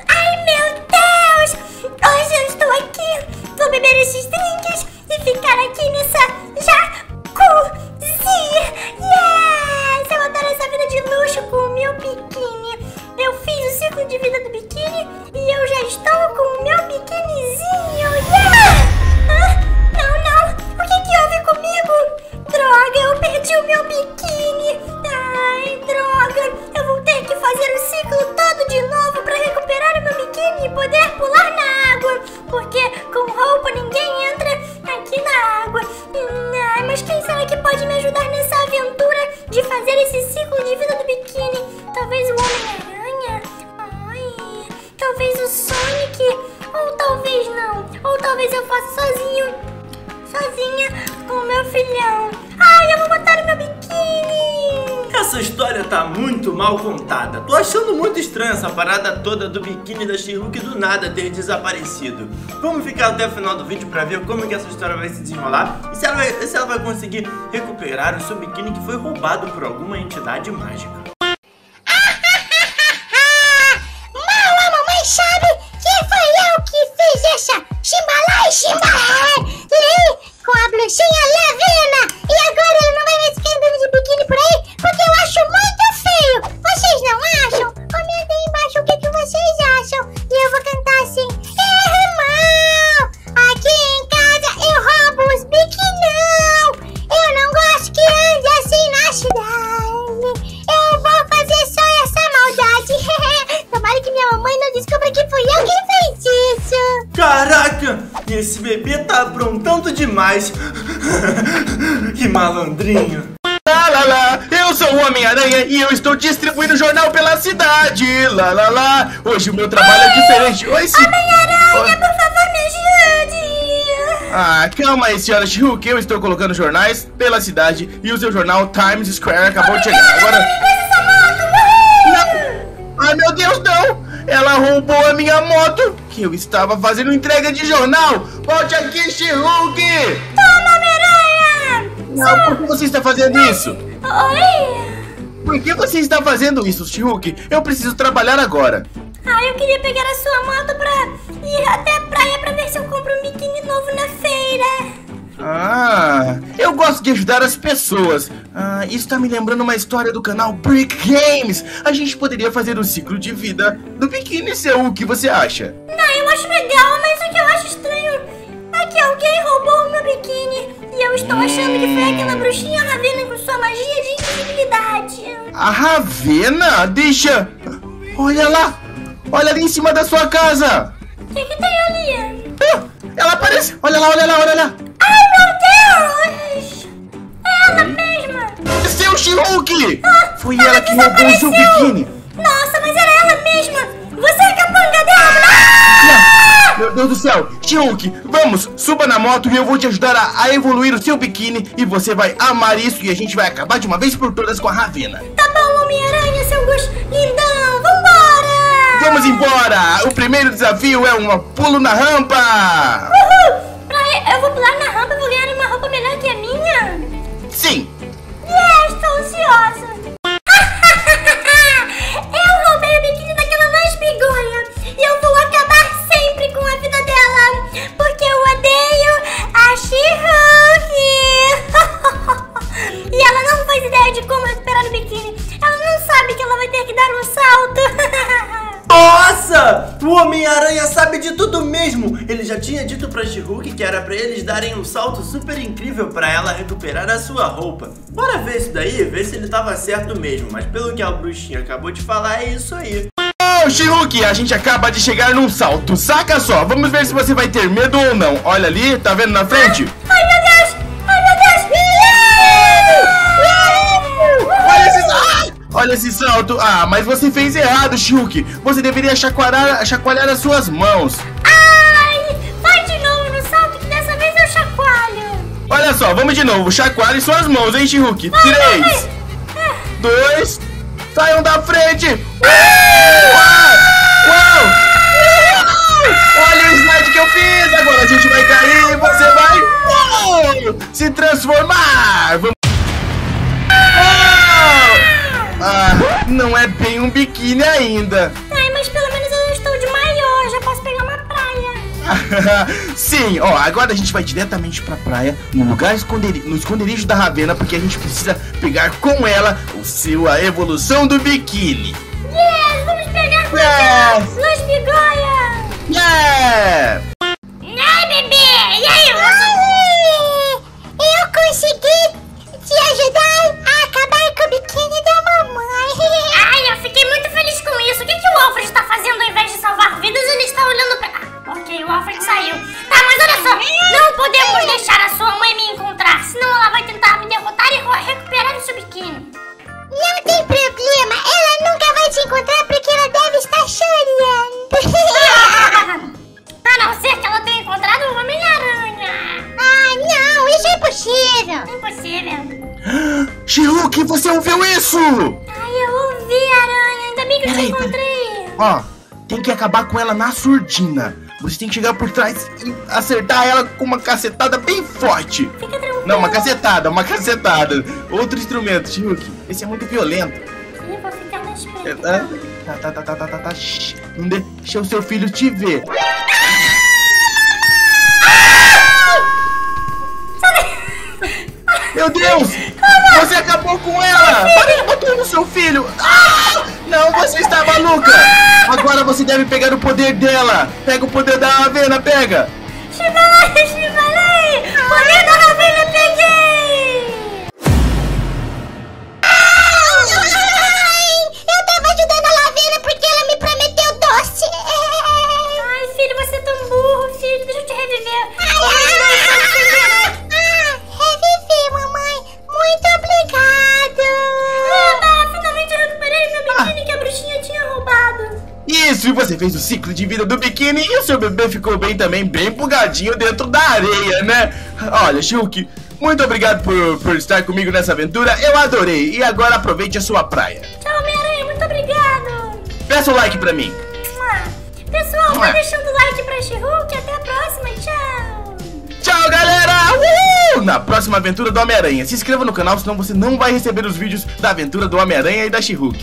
Ai, meu Deus! Hoje eu estou aqui. Vou beber esses drinks e ficar aqui nessa jacuzzi. Yes! Eu adoro essa vida de luxo com o meu biquíni. Eu fiz o ciclo de vida do biquíni e eu já estou com o meu biquinizinho. Filhão. Ai, eu vou botar o meu biquíni. Essa história tá muito mal contada. Tô achando muito estranha essa parada toda do biquíni da she do nada ter desaparecido. Vamos ficar até o final do vídeo pra ver como que essa história vai se desenrolar e se ela vai, se ela vai conseguir recuperar o seu biquíni que foi roubado por alguma entidade mágica. Bebê tá aprontando demais. que malandrinho. Lá, lá, lá, eu sou o Homem-Aranha e eu estou distribuindo jornal pela cidade. Lá, lá, lá, hoje o meu trabalho é diferente. Oi, se... Homem-Aranha, por favor, me ajude. Ah, calma aí, senhora Shihuk, eu estou colocando jornais pela cidade e o seu jornal Times Square acabou de chegar. Agora... Essa moto, uhul. Ai, meu Deus, não! Ela roubou a minha moto, que eu estava fazendo entrega de jornal. Volte aqui, Shihuk! Toma, Homem-Aranha. Não, por que você está fazendo isso? Oi. Por que você está fazendo isso, Shihuk? Eu preciso trabalhar agora. Ah, eu queria pegar a sua moto pra ir até a praia pra ver se eu compro um biquíni novo na feira. Ah, gosto de ajudar as pessoas. Ah, isso tá me lembrando uma história do canal Brick Games. A gente poderia fazer o ciclo de vida do biquíni seu. O que você acha? Ah, eu acho legal, mas o que eu acho estranho é que alguém roubou o meu biquíni. E eu estou achando que foi aquela bruxinha Ravena com sua magia de invisibilidade. A Ravena? Deixa. Olha lá. Olha ali em cima da sua casa. O que, que tem ali? Ah, ela aparece. Olha lá, olha lá, olha lá. Meu Deus! É ela mesma! Seu Shihulk! Ah, Foi ela ela que roubou o seu biquíni. Nossa, mas era ela mesma! Você é capanga dela! Ah, Meu Deus do céu! Shihulk, vamos, suba na moto e eu vou te ajudar a, a evoluir o seu biquíni e você vai amar isso e a gente vai acabar de uma vez por todas com a Ravena. Tá bom, Homem-Aranha, seu gosto lindão! Vambora! Vamos embora! O primeiro desafio é um pulo na rampa! Uhul! Eu vou pular na rampa e vou ganhar uma roupa melhor que a minha? Sim! Yes, estou ansiosa! O Homem-Aranha sabe de tudo mesmo! Ele já tinha dito pra She-Hulk que era pra eles darem um salto super incrível pra ela recuperar a sua roupa. Bora ver isso daí, ver se ele tava certo mesmo. Mas pelo que a bruxinha acabou de falar, é isso aí. Ô, Shihulk, a gente acaba de chegar num salto. Saca só, vamos ver se você vai ter medo ou não. Olha ali, tá vendo na frente? Olha esse salto! Ah, mas você fez errado, Shihulk. Você deveria chacoalhar, chacoalhar as suas mãos. Ai! Vai de novo no salto que dessa vez eu chacoalho! Olha só, vamos de novo. Chacoalhe suas mãos, hein, Shihulk? Três, dois, saiam da frente! Uau! Uau! Olha o slide que eu fiz! Agora a gente vai cair e você vai se transformar! Vamos... Ah, não é bem um biquíni ainda. Ai, mas pelo menos eu estou de maiô, já posso pegar uma praia. Sim, ó, agora a gente vai diretamente pra praia, no lugar esconderijo, no esconderijo da Ravena, porque a gente precisa pegar com ela o seu a evolução do biquíni. Yes, vamos pegar com ela, Luz Bigoia. Yeah! Ai, bebê, e aí, você impossível. Impossível. Shihuki, você ouviu isso? Ai, eu ouvi, Aranha. Ainda bem que eu te encontrei. Ó, tem que acabar com ela na surdina. Você tem que chegar por trás e acertar ela com uma cacetada bem forte. Fica tranquilo. Não, uma cacetada, uma cacetada. Outro instrumento, Shihuki. Esse é muito violento. Eu vou ficar na É, espera. Tá, tá, tá, tá, tá, tá, tá. Shh, Não deixa o seu filho te ver. Meu Deus! Você acabou com ela! Para de bater no seu filho! Ah! Não, você está maluca! Agora você deve pegar o poder dela! Pega o poder da Avena, pega! Chivalei, chivalei! Poder da Ravena, peguei! Isso, e você fez o ciclo de vida do biquíni e o seu bebê ficou bem também, bem bugadinho dentro da areia, né? Olha, Shulk, muito obrigado por, por estar comigo nessa aventura, eu adorei. E agora aproveite a sua praia. Tchau, Homem-Aranha. Muito obrigado. Peça o like pra mim. Pessoal, vai deixando o like pra She-Hulk. Até a próxima. Tchau. Tchau, galera! Uhul! Na próxima aventura do Homem-Aranha. Se inscreva no canal, senão você não vai receber os vídeos da aventura do Homem-Aranha e da She-Hulk.